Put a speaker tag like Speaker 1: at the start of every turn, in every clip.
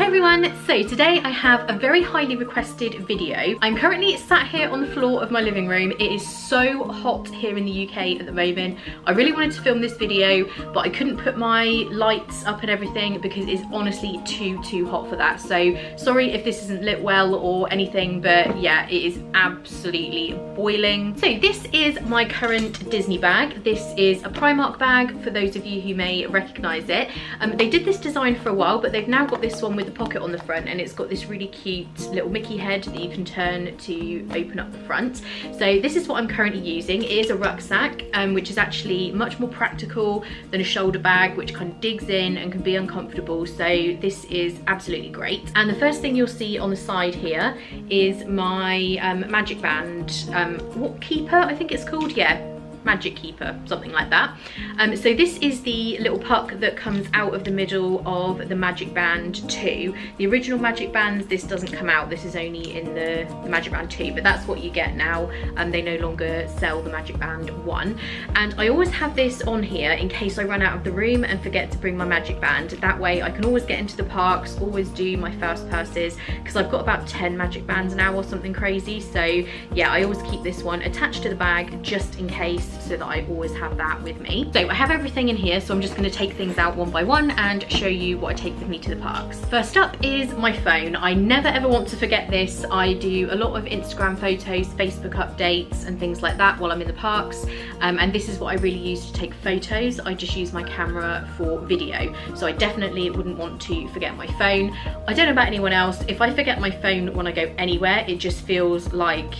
Speaker 1: Hey everyone, so today I have a very highly requested video. I'm currently sat here on the floor of my living room. It is so hot here in the UK at the moment. I really wanted to film this video, but I couldn't put my lights up and everything because it's honestly too, too hot for that. So sorry if this isn't lit well or anything, but yeah, it is absolutely boiling. So this is my current Disney bag. This is a Primark bag for those of you who may recognize it. Um, they did this design for a while, but they've now got this one with pocket on the front and it's got this really cute little Mickey head that you can turn to open up the front. So this is what I'm currently using. It is a rucksack, um, which is actually much more practical than a shoulder bag, which kind of digs in and can be uncomfortable. So this is absolutely great. And the first thing you'll see on the side here is my um, Magic Band, um, what keeper I think it's called, yeah, Magic Keeper, something like that. Um, so this is the little puck that comes out of the middle of the Magic Band 2. The original Magic Bands, this doesn't come out, this is only in the, the Magic Band 2, but that's what you get now. um, they no longer sell the Magic Band 1. And I always have this on here in case I run out of the room and forget to bring my Magic Band. That way I can always get into the parks, always do my FastPasses, because I've got about 10 Magic Bands now or something crazy. So yeah, I always keep this one attached to the bag just in case so that I always have that with me. So I have everything in here, so I'm just gonna take things out one by one and show you what I take with me to the parks. First up is my phone. I never ever want to forget this. I do a lot of Instagram photos, Facebook updates and things like that while I'm in the parks. Um, and this is what I really use to take photos. I just use my camera for video. So I definitely wouldn't want to forget my phone. I don't know about anyone else. If I forget my phone when I go anywhere, it just feels like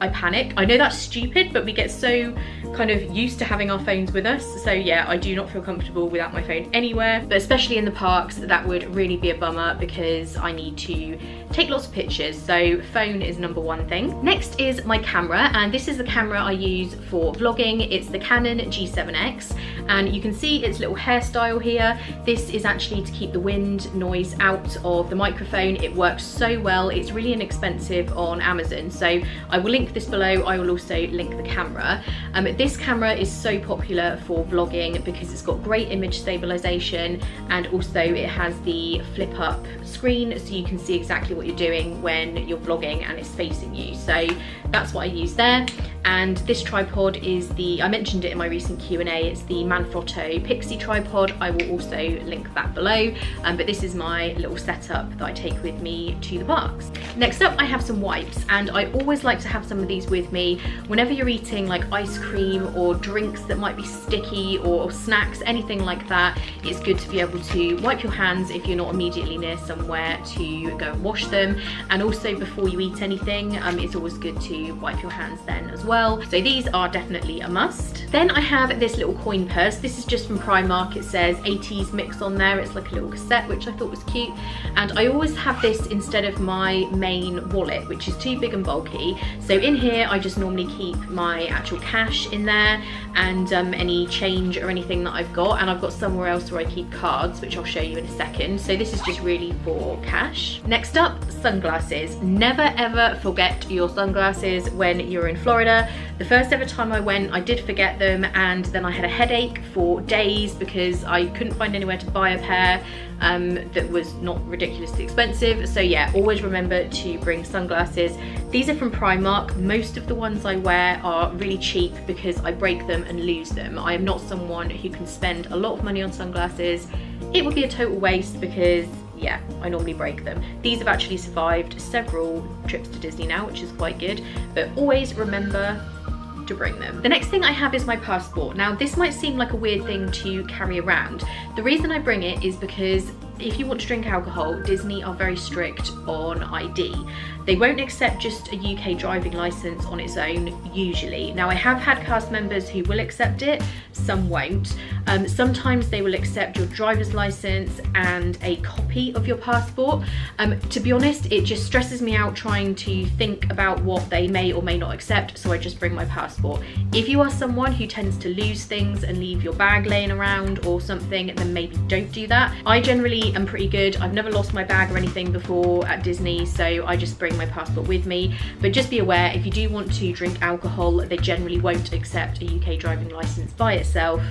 Speaker 1: I panic. I know that's stupid, but we get so kind of used to having our phones with us. So yeah, I do not feel comfortable without my phone anywhere, but especially in the parks, that would really be a bummer because I need to take lots of pictures. So phone is number one thing. Next is my camera, and this is the camera I use for vlogging. It's the Canon G7X, and you can see its little hairstyle here. This is actually to keep the wind noise out of the microphone. It works so well. It's really inexpensive on Amazon. So I will link this below. I will also link the camera. Um, this camera is so popular for vlogging because it's got great image stabilization and also it has the flip up screen so you can see exactly what you're doing when you're vlogging and it's facing you. So that's what I use there. And this tripod is the, I mentioned it in my recent Q&A, it's the Manfrotto Pixi tripod. I will also link that below. Um, but this is my little setup that I take with me to the parks. Next up, I have some wipes and I always like to have some of these with me whenever you're eating like ice cream or drinks that might be sticky or snacks, anything like that. It's good to be able to wipe your hands if you're not immediately near somewhere to go and wash them. And also before you eat anything, um, it's always good to wipe your hands then as well well. So these are definitely a must. Then I have this little coin purse. This is just from Primark. It says 80s mix on there. It's like a little cassette, which I thought was cute. And I always have this instead of my main wallet, which is too big and bulky. So in here, I just normally keep my actual cash in there and um, any change or anything that I've got. And I've got somewhere else where I keep cards, which I'll show you in a second. So this is just really for cash. Next up, sunglasses. Never ever forget your sunglasses when you're in Florida. The first ever time I went, I did forget them and then I had a headache for days because I couldn't find anywhere to buy a pair um, that was not ridiculously expensive. So yeah, always remember to bring sunglasses. These are from Primark. Most of the ones I wear are really cheap because I break them and lose them. I am not someone who can spend a lot of money on sunglasses. It would be a total waste because yeah, I normally break them. These have actually survived several trips to Disney now, which is quite good, but always remember to bring them. The next thing I have is my passport. Now this might seem like a weird thing to carry around. The reason I bring it is because if you want to drink alcohol, Disney are very strict on ID. They won't accept just a UK driving licence on its own, usually. Now I have had cast members who will accept it, some won't. Um, sometimes they will accept your driver's licence and a copy of your passport. Um, to be honest, it just stresses me out trying to think about what they may or may not accept, so I just bring my passport. If you are someone who tends to lose things and leave your bag laying around or something, then maybe don't do that. I generally am pretty good. I've never lost my bag or anything before at Disney, so I just bring my passport with me. But just be aware, if you do want to drink alcohol, they generally won't accept a UK driving licence by itself.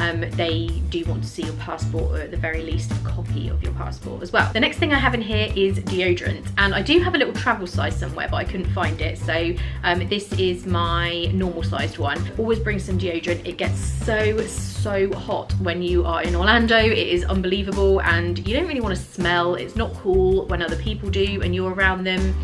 Speaker 1: um, they do want to see your passport or at the very least a copy of your passport as well. The next thing I have in here is deodorant and I do have a little travel size somewhere but I couldn't find it so um, this is my normal sized one. Always bring some deodorant. It gets so, so hot when you are in Orlando. It is unbelievable and you don't really want to smell. It's not cool when other people do and you're around them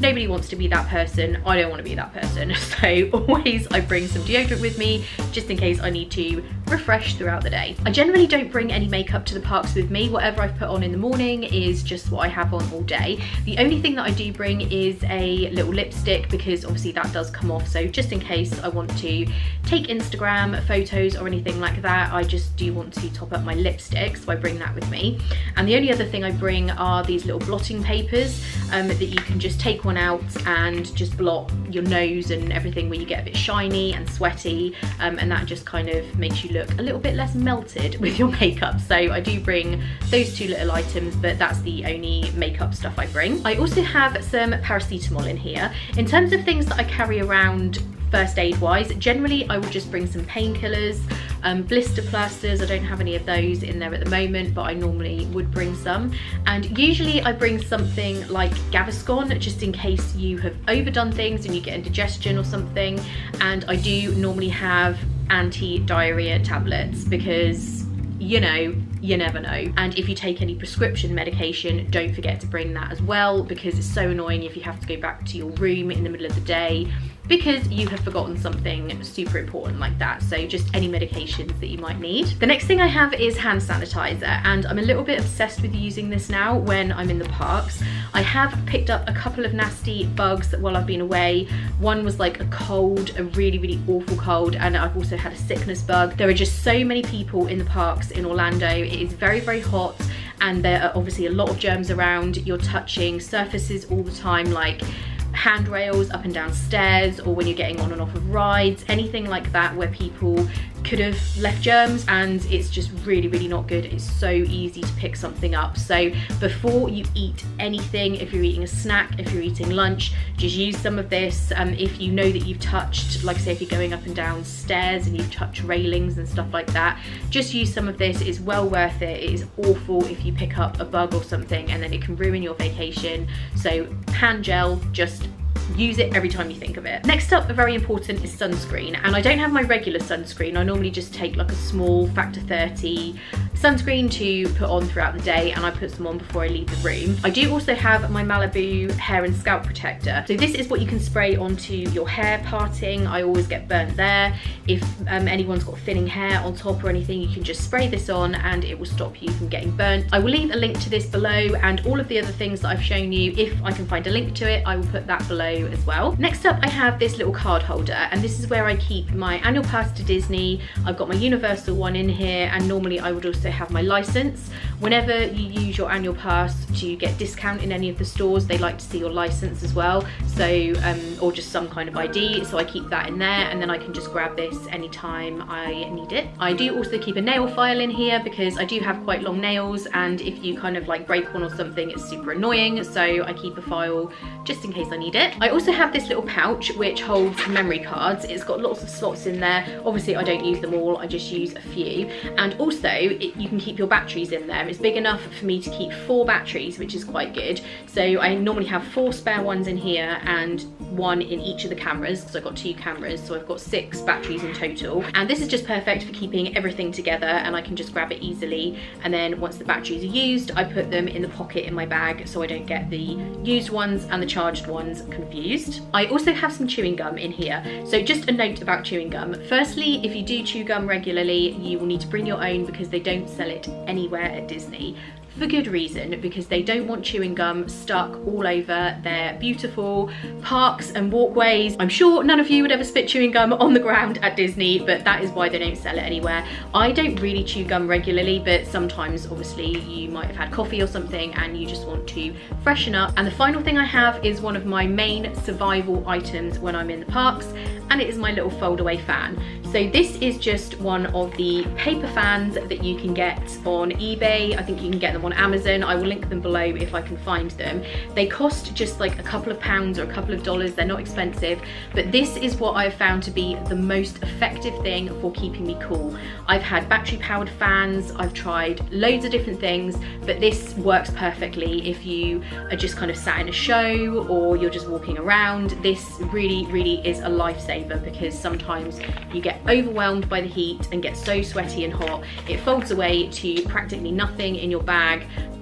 Speaker 1: nobody wants to be that person. I don't want to be that person. So always I bring some deodorant with me just in case I need to refresh throughout the day. I generally don't bring any makeup to the parks with me. Whatever I've put on in the morning is just what I have on all day. The only thing that I do bring is a little lipstick because obviously that does come off. So just in case I want to take Instagram photos or anything like that, I just do want to top up my lipstick. So I bring that with me. And the only other thing I bring are these little blotting papers um, that you can just take one out and just blot your nose and everything where you get a bit shiny and sweaty um, and that just kind of makes you look a little bit less melted with your makeup. So I do bring those two little items but that's the only makeup stuff I bring. I also have some paracetamol in here. In terms of things that I carry around first aid wise. Generally, I would just bring some painkillers, um, blister plasters. I don't have any of those in there at the moment, but I normally would bring some. And usually I bring something like Gaviscon, just in case you have overdone things and you get indigestion or something. And I do normally have anti-diarrhea tablets because you know, you never know. And if you take any prescription medication, don't forget to bring that as well because it's so annoying if you have to go back to your room in the middle of the day because you have forgotten something super important like that. So just any medications that you might need. The next thing I have is hand sanitizer and I'm a little bit obsessed with using this now when I'm in the parks. I have picked up a couple of nasty bugs while I've been away. One was like a cold, a really, really awful cold, and I've also had a sickness bug. There are just so many people in the parks in Orlando. It is very, very hot and there are obviously a lot of germs around. You're touching surfaces all the time like handrails up and down stairs or when you're getting on and off of rides, anything like that where people could have left germs and it's just really really not good. It's so easy to pick something up. So before you eat anything if you're eating a snack if you're eating lunch just use some of this. Um, if you know that you've touched like say if you're going up and down stairs and you've touched railings and stuff like that just use some of this. It's well worth it. It is awful if you pick up a bug or something and then it can ruin your vacation. So hand gel just use it every time you think of it. Next up, very important, is sunscreen. And I don't have my regular sunscreen. I normally just take like a small factor 30 sunscreen to put on throughout the day and I put some on before I leave the room. I do also have my Malibu hair and scalp protector. So this is what you can spray onto your hair parting. I always get burnt there. If um, anyone's got thinning hair on top or anything, you can just spray this on and it will stop you from getting burnt. I will leave a link to this below and all of the other things that I've shown you. If I can find a link to it, I will put that below as well. Next up, I have this little card holder and this is where I keep my annual pass to Disney. I've got my Universal one in here and normally I would also have my license. Whenever you use your annual pass to get discount in any of the stores, they like to see your license as well. So, um, or just some kind of ID. So I keep that in there and then I can just grab this anytime I need it. I do also keep a nail file in here because I do have quite long nails and if you kind of like break one or something, it's super annoying. So I keep a file just in case I need it. I also have this little pouch which holds memory cards. It's got lots of slots in there. Obviously I don't use them all, I just use a few. And also it, you can keep your batteries in there. It's big enough for me to keep four batteries, which is quite good. So I normally have four spare ones in here and one in each of the cameras because I've got two cameras. So I've got six batteries in total. And this is just perfect for keeping everything together and I can just grab it easily. And then once the batteries are used, I put them in the pocket in my bag so I don't get the used ones and the charged ones confused. I also have some chewing gum in here. So just a note about chewing gum. Firstly, if you do chew gum regularly, you will need to bring your own because they don't sell it anywhere at Disney for good reason because they don't want chewing gum stuck all over their beautiful parks and walkways. I'm sure none of you would ever spit chewing gum on the ground at Disney, but that is why they don't sell it anywhere. I don't really chew gum regularly, but sometimes obviously you might have had coffee or something and you just want to freshen up. And the final thing I have is one of my main survival items when I'm in the parks, and it is my little fold-away fan. So this is just one of the paper fans that you can get on eBay. I think you can get them them on Amazon. I will link them below if I can find them. They cost just like a couple of pounds or a couple of dollars. They're not expensive, but this is what I've found to be the most effective thing for keeping me cool. I've had battery powered fans, I've tried loads of different things, but this works perfectly if you are just kind of sat in a show or you're just walking around. This really, really is a lifesaver because sometimes you get overwhelmed by the heat and get so sweaty and hot. It folds away to practically nothing in your bag,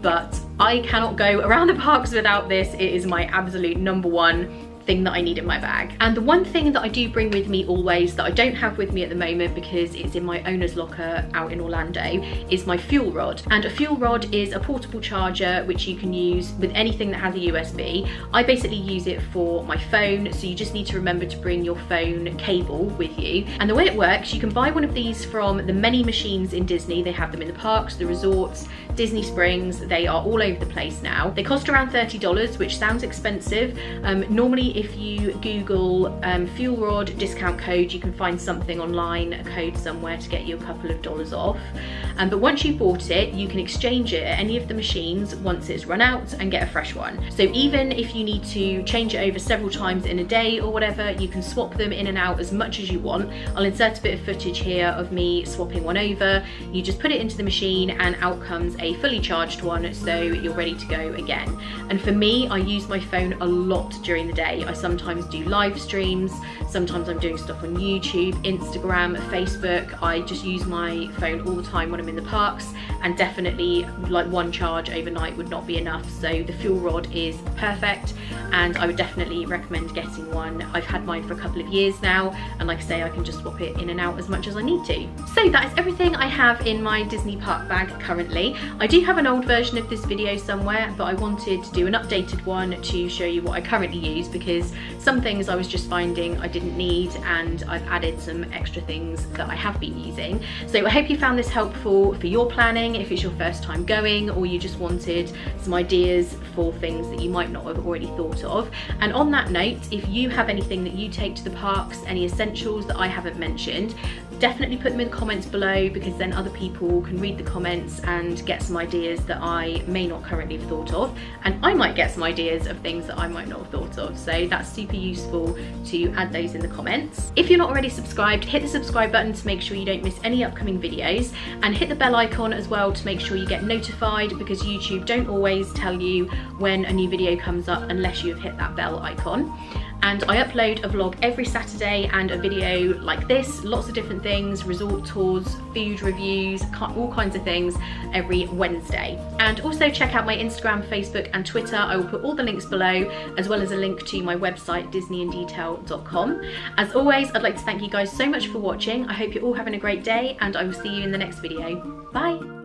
Speaker 1: but I cannot go around the parks without this. It is my absolute number one thing that I need in my bag. And the one thing that I do bring with me always that I don't have with me at the moment because it's in my owner's locker out in Orlando is my fuel rod. And a fuel rod is a portable charger which you can use with anything that has a USB. I basically use it for my phone so you just need to remember to bring your phone cable with you. And the way it works, you can buy one of these from the many machines in Disney. They have them in the parks, the resorts, Disney Springs. They are all over the place now. They cost around $30 which sounds expensive. Um, normally if you Google um, fuel rod discount code, you can find something online, a code somewhere to get you a couple of dollars off. Um, but once you've bought it, you can exchange it at any of the machines once it's run out and get a fresh one. So even if you need to change it over several times in a day or whatever, you can swap them in and out as much as you want. I'll insert a bit of footage here of me swapping one over. You just put it into the machine and out comes a fully charged one so you're ready to go again. And for me, I use my phone a lot during the day. I sometimes do live streams, sometimes I'm doing stuff on YouTube, Instagram, Facebook. I just use my phone all the time when I'm in the parks and definitely like one charge overnight would not be enough. So the fuel rod is perfect and I would definitely recommend getting one. I've had mine for a couple of years now and like I say I can just swap it in and out as much as I need to. So that is everything I have in my Disney park bag currently. I do have an old version of this video somewhere but I wanted to do an updated one to show you what I currently use because some things I was just finding I didn't need and I've added some extra things that I have been using. So I hope you found this helpful for your planning if it's your first time going or you just wanted some ideas for things that you might not have already thought of. And on that note, if you have anything that you take to the parks, any essentials that I haven't mentioned, definitely put them in the comments below because then other people can read the comments and get some ideas that I may not currently have thought of. And I might get some ideas of things that I might not have thought of. So that's super useful to add those in the comments. If you're not already subscribed hit the subscribe button to make sure you don't miss any upcoming videos. And hit the bell icon as well to make sure you get notified because YouTube don't always tell you when a new video comes up unless you've hit that bell icon and I upload a vlog every Saturday and a video like this, lots of different things, resort tours, food reviews, all kinds of things every Wednesday. And also check out my Instagram, Facebook and Twitter. I will put all the links below as well as a link to my website disneyindetail.com. As always, I'd like to thank you guys so much for watching. I hope you're all having a great day and I will see you in the next video. Bye!